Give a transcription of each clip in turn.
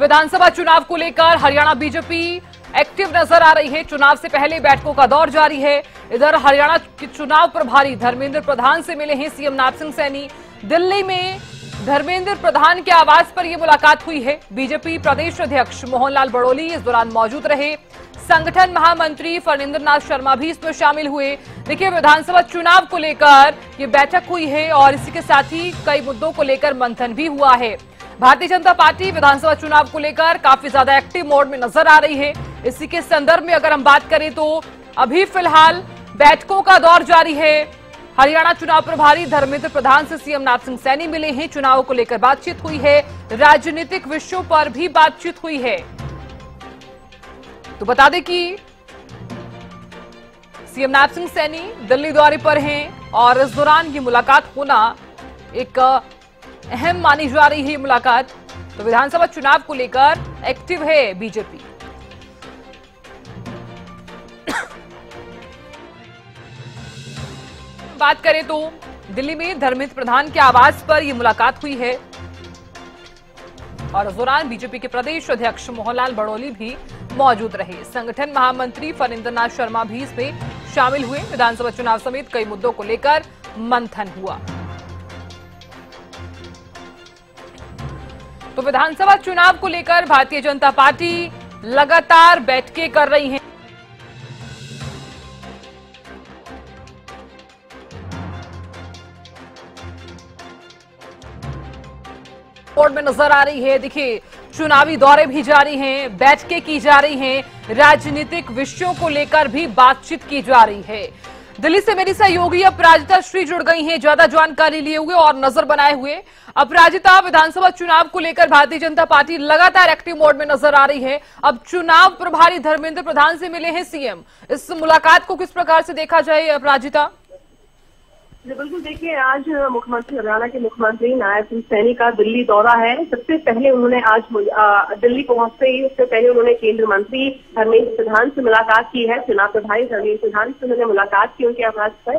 विधानसभा चुनाव को लेकर हरियाणा बीजेपी एक्टिव नज़र आ रही है। चुनाव से पहले बैठकों का दौर जारी है। इधर हरियाणा के चुनाव प्रभारी धर्मेंद्र प्रधान से मिले हैं सीएम नाथ सिंह सैनी। दिल्ली में धर्मेंद्र प्रधान के आवास पर यह मुलाकात हुई है। बीजेपी प्रदेश अध्यक्ष मोहनलाल बड़ोली इस दौरान मौजूद रहे। संगठन महामंत्री फणिंद्र नाथ शर्मा भी इसमें शामिल हुए। देखिए, विधानसभा चुनाव को लेकर ये बैठक हुई है और इसी के साथ ही कई मुद्दों को लेकर मंथन भी हुआ है। भारतीय जनता पार्टी विधानसभा चुनाव को लेकर काफ़ी ज़्यादा एक्टिव मोड में नज़र आ रही है। इसी के संदर्भ में अगर हम बात करें तो अभी फ़िलहाल बैठकों का दौर जारी है। हरियाणा चुनाव प्रभारी धर्मेंद्र प्रधान से सीएम नाथ सिंह सैनी मिले हैं। चुनाव को लेकर बातचीत हुई है। राजनीतिक विषयों पर भी बातचीत हुई है। तो बता दें कि सीएम नाथ सिंह सैनी दिल्ली दौरे पर हैं और इस दौरान ये मुलाकात होना एक अहम मानी जा रही है मुलाकात। तो विधानसभा चुनाव को लेकर एक्टिव है बीजेपी। बात करें तो दिल्ली में धर्मेंद्र प्रधान के आवास पर यह मुलाकात हुई है। और इस दौरान बीजेपी के प्रदेश अध्यक्ष मोहनलाल बड़ोली भी मौजूद रहे। संगठन महामंत्री फरिंद्रनाथ शर्मा भी इसमें शामिल हुए। विधानसभा चुनाव समेत कई मुद्दों को लेकर मंथन हुआ। तो विधानसभा चुनाव को लेकर भारतीय जनता पार्टी लगातार बैठकें कर रही है। बोर्ड में नज़र आ रही है। देखिए, चुनावी दौरे भी जारी हैं, बैठकें की जा रही हैं, राजनीतिक विषयों को लेकर भी बातचीत की जा रही है। दिल्ली से मेरी सहयोगी अपराजिता श्री जुड़ गई हैं, ज़्यादा जानकारी लिए हुए और नज़र बनाए हुए। अपराजिता, विधानसभा चुनाव को लेकर भारतीय जनता पार्टी लगातार एक्टिव मोड में नज़र आ रही है। अब चुनाव प्रभारी धर्मेंद्र प्रधान से मिले हैं सीएम। इस मुलाकात को किस प्रकार से देखा जाए अपराजिता? बिल्कुल देखिए, आज मुख्यमंत्री हरियाणा के मुख्यमंत्री नायब सिंह सैनी का दिल्ली दौरा है। सबसे पहले उन्होंने आज दिल्ली पहुँचते ही उससे पहले उन्होंने केंद्रीय मंत्री धर्मेंद्र प्रधान से मुलाकात की है। चुनाव प्रभारी धर्मेंद्र प्रधान से उन्होंने मुलाकात की उनके आवास पर।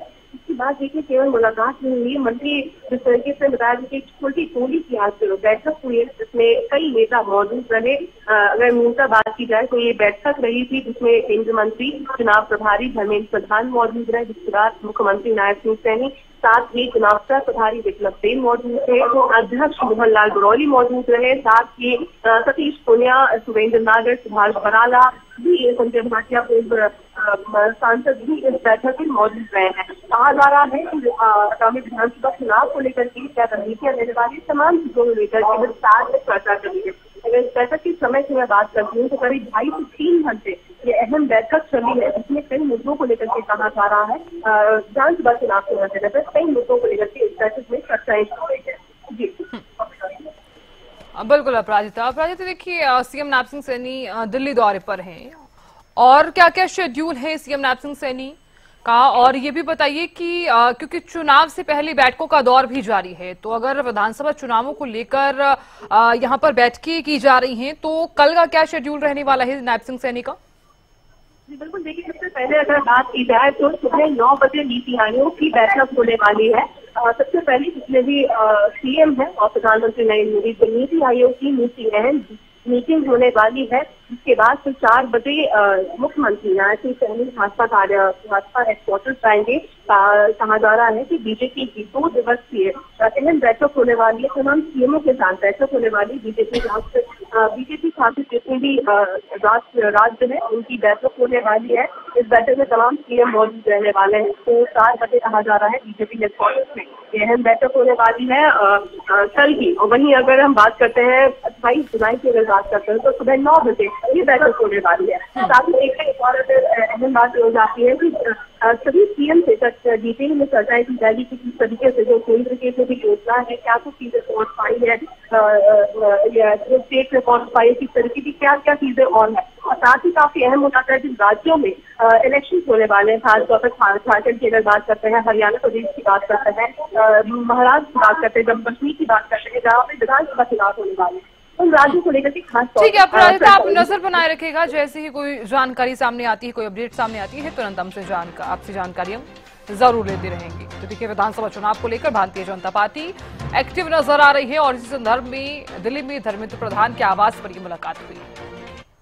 बाद देखिए केवल मुलाकात नहीं हुई। मंत्री जिस तरीके से बताया कि छोटी टोली की आज बैठक हुई है जिसमें कई नेता मौजूद रहे। अगर मूलता बात की जाए तो ये बैठक रही थी, जिसमें केंद्रीय मंत्री, चुनाव प्रभारी धर्मेंद्र प्रधान मौजूद रहे, जिसके बाद मुख्यमंत्री नायब सिंह सैनी, साथ ही चुनाव प्रभारी विप्लव सेन मौजूद थे अध्यक्ष मोहनलाल बरौली मौजूद रहे, साथ ही सतीश पुनिया, सुरेंद्र नागर, सुभाष बराला, भी संजय भाटिया पूर्व सांसद भी इस बैठक में मौजूद रहे हैं। कहा जा रहा है कि आगामी विधानसभा चुनाव को लेकर के क्या रणनीतियाँ रहने वाली तमाम चीज़ों को लेकर के विस्तार से चर्चा करी है अगर इस बैठक के समय की मैं बात करती हूँ तो करीब ढाई से तीन घंटे ये अहम बैठक चली है, जिसमें कई मुद्दों को लेकर के कहा जा रहा है। विधानसभा चुनाव के मद्देनजर कई मुद्दों को लेकर के इस बैठक में चर्चाएँ की गई है। जी। बिल्कुल, अपराजिता। अपराजिता, देखिए सीएम नाथ सिंह सैनी दिल्ली दौरे पर हैं। और क्या क्या शेड्यूल है सीएम नाथ सिंह सैनी का? और ये भी बताइए कि क्योंकि चुनाव से पहले बैठकों का दौर भी जारी है तो अगर विधानसभा चुनावों को लेकर यहाँ पर बैठकें की जा रही हैं तो कल का क्या शेड्यूल रहने वाला है नायब सिंह सैनी का बिल्कुल। देखिए, सबसे पहले अगर बात की जाए तो सुबह नौ बजे नीति आयोग की बैठक होने वाली है। सबसे पहले जितने भी सीएम है और प्रधानमंत्री नरेंद्र मोदी तो नीति आयोग की नीति अहम मीटिंग होने वाली है। इसके बाद फिर चार बजे मुख्यमंत्री नारायण सिंह सैनी भाजपा कार्य, भाजपा हेडक्वार्टर जाएँगे। कहा जा रहा है कि बीजेपी की दो दिवसीय अहम बैठक होने वाली है। तमाम सीएमओ के साथ बैठक होने वाली बीजेपी राष्ट्र बीजेपी शासित जितने भी राज्य राज्य है, उनकी बैठक होने वाली है। इस बैठक में तमाम सीएम मौजूद रहने वाले हैं। तो चार बजे कहा जा रहा है बीजेपी हेडक्वार्टर में। ये अहम बैठक होने वाली है कल की और वहीं अगर हम बात करते हैं अट्ठाईस जुलाई की अगर बात करते हैं तो सुबह नौ बजे ये बैठक होने वाली है। साथ ही एक और अगर अहम बात हो जाती है कि सभी सीएम से तक डिटेल में चर्चाएँ की जाएगी कि किस तरीके से जो केंद्र के जो भी योजना है, क्या कुछ चीज़ें पहुँच पाई है जो स्टेट में पहुँच पाई है, किस तरीके की क्या क्या चीज़ें और है। और साथ ही काफ़ी अहम हो जाता है जिन राज्यों में इलेक्शन होने वाले हैं। खासतौर पर झारखंड की अगर बात करते हैं, हरियाणा प्रदेश की बात करते हैं महाराष्ट्र की बात करते हैं, जम्मू कश्मीर की बात करते हैं, जहाँ पे विधानसभा चुनाव होने वाले हैं। राज्यों को लेकर के खास ठीक है अपराजिता आप नज़र बनाए रखेगा जैसे ही कोई जानकारी सामने आती है कोई अपडेट सामने आती है तुरंत हमसे जानकारी आपसे जानकारी हम ज़रूर लेते रहेंगे। तो देखिए विधानसभा चुनाव को लेकर भारतीय जनता पार्टी एक्टिव नज़र आ रही है और इसी संदर्भ में दिल्ली में धर्मेंद्र प्रधान के आवास पर यह मुलाकात हुई।